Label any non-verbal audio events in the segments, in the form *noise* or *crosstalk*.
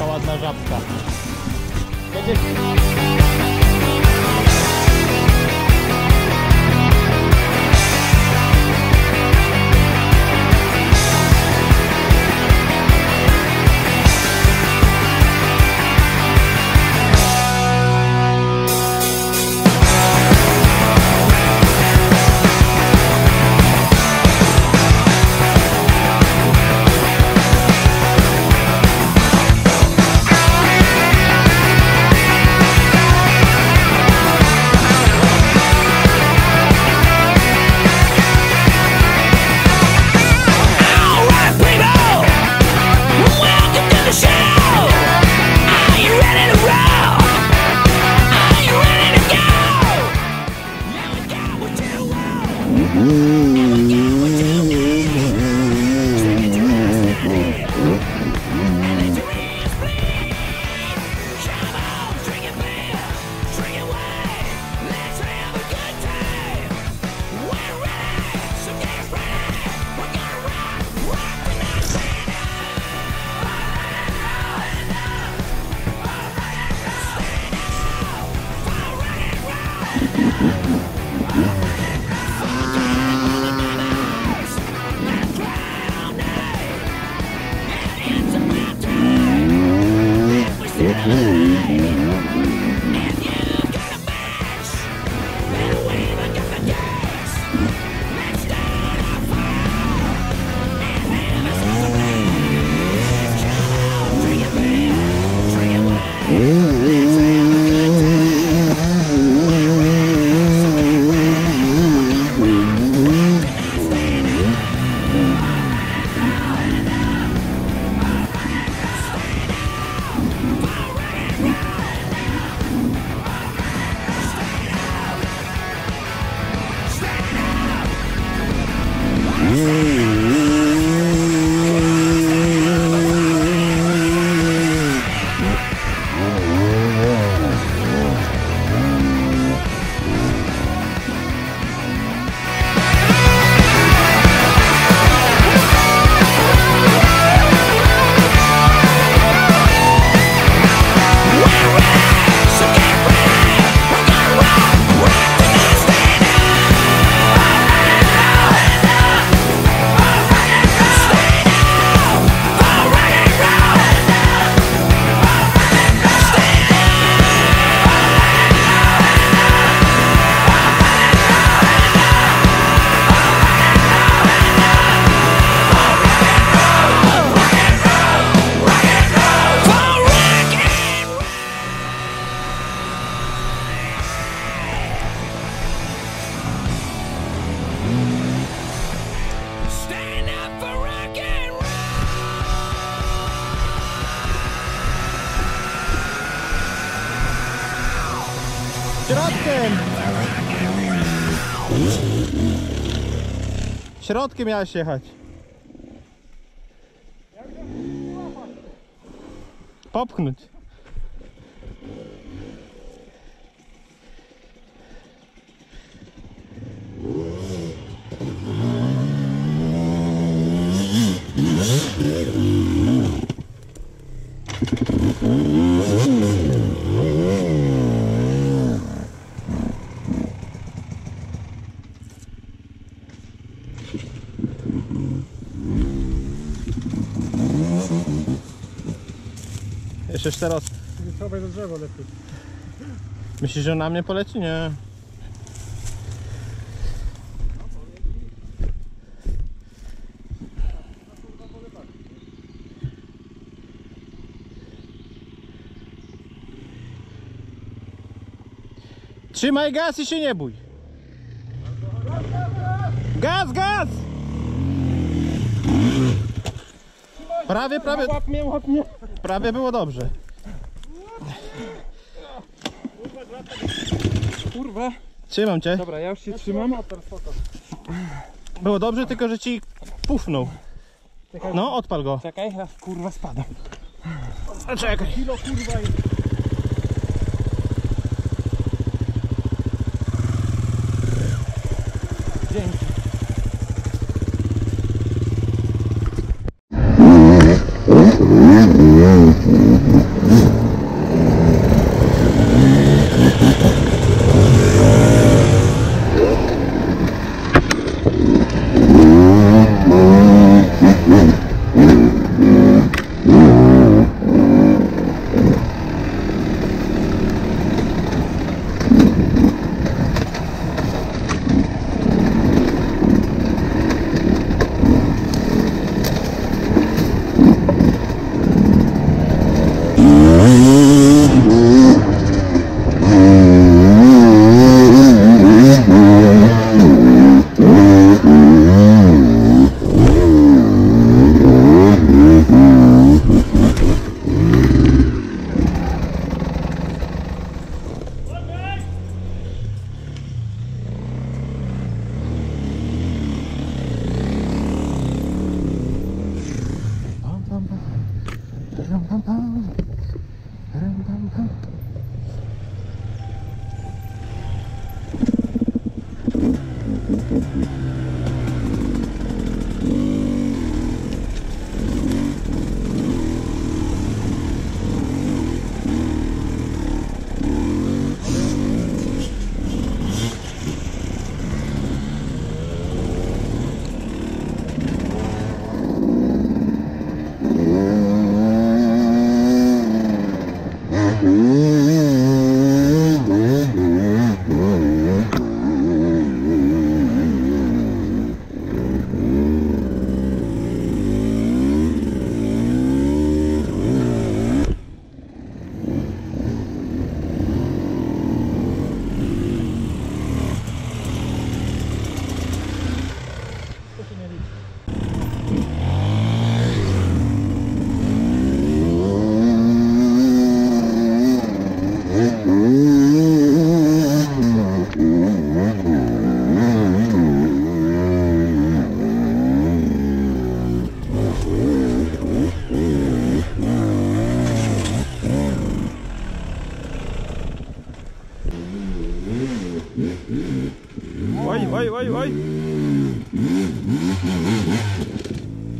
Холодножапска. Środkiem! Środkiem miałeś jechać. Popchnąć. Jeszcze teraz. Schowaj do drzewa lepiej. Myślisz, że na mnie poleci? Nie. Trzymaj gaz i się nie bój. Gaz, gaz! Prawie, prawie, Łap mnie, łap mnie. Prawie było dobrze. Kurwa. Trzymam cię. Dobra, ja już się trzymam. Było dobrze, tylko że ci pufnął. No, odpal go. Czekaj, ja kurwa spadam. Czekaj. Kilo kurwa Yeah, yeah.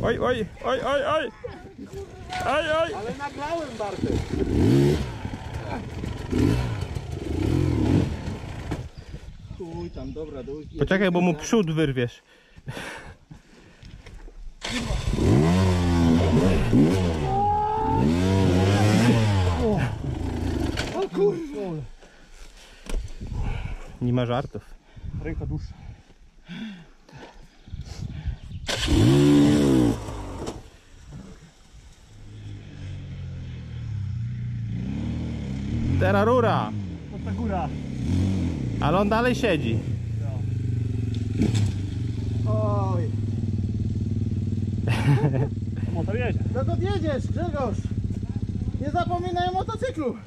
Oj, oj, oj, oj, oj. Oj, oj. Ale nagrałem Bartek. Chuj tam, dobra, do... Poczekaj, bo mu przód wyrwiesz. O kurwa! Nie ma żartów. Ręka dłuższa. Teraz rura. To ta góra. Ale on dalej siedzi. Oj! *laughs* Motor jedzie. Dokąd jedziesz, Grzegorz? Nie zapominaj o motocyklu!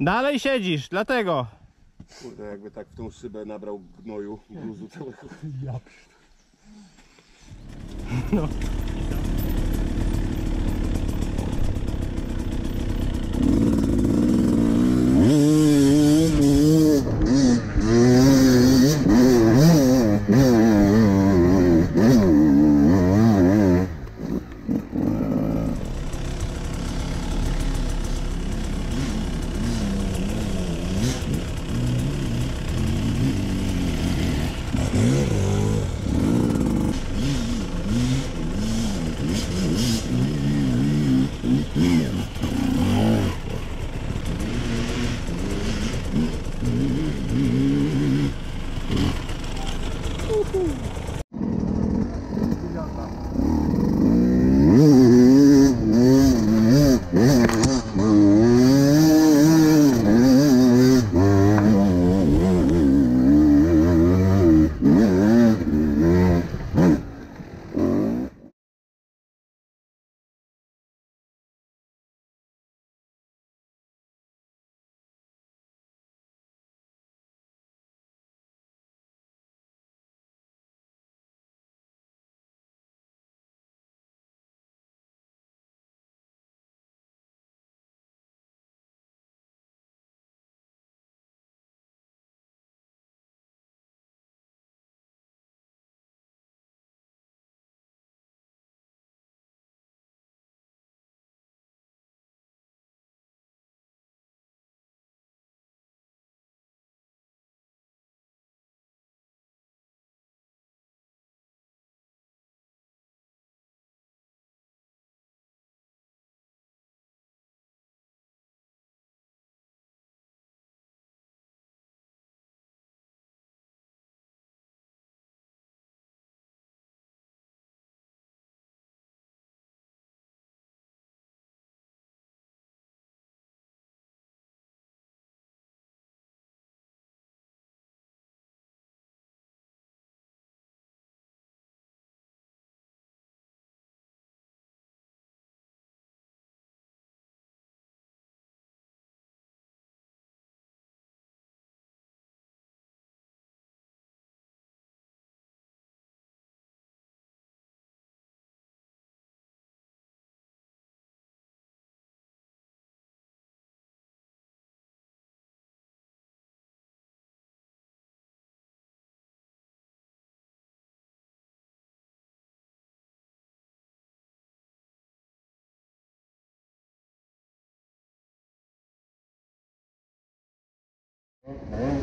Dalej siedzisz, dlatego. Kurde, jakby tak w tą szybę nabrał gnoju, gruzu całego. Ja Mm-hmm. Mm-hmm. Mm-hmm.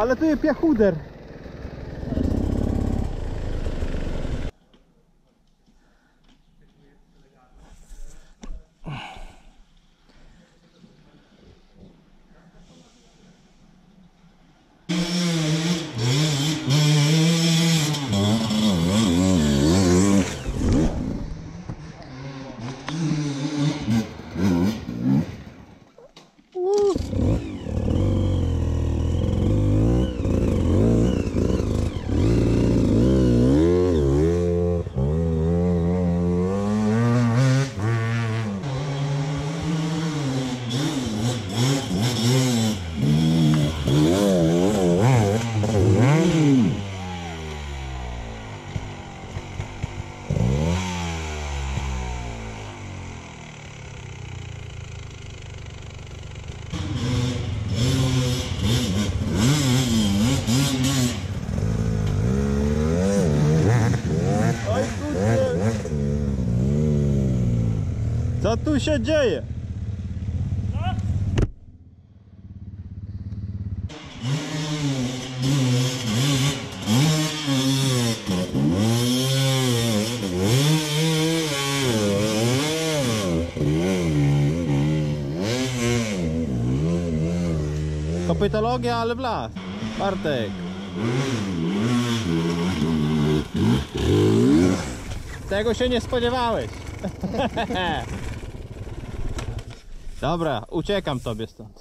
Ale tu jest piachuder. Co tu się dzieje? Kopytologia, ale w las. Bartek. Tego się nie spodziewałeś. *laughs* Dobra, uciekam tobie stąd.